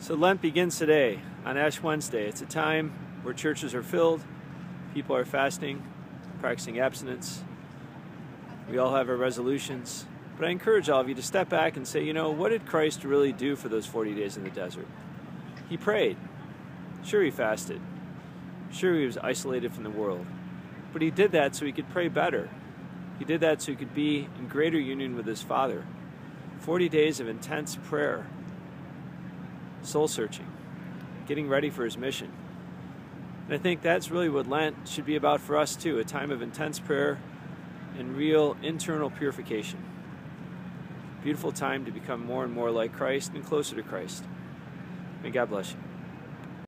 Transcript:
So Lent begins today on Ash Wednesday. It's a time where churches are filled, people are fasting, practicing abstinence. We all have our resolutions. But I encourage all of you to step back and say, you know, what did Christ really do for those 40 days in the desert? He prayed. Sure, he fasted. Sure, he was isolated from the world. But he did that so he could pray better. He did that so he could be in greater union with his Father. 40 days of intense prayer soul searching, getting ready for his mission. And I think that's really what Lent should be about for us too a time of intense prayer and real internal purification. Beautiful time to become more and more like Christ and closer to Christ. May God bless you.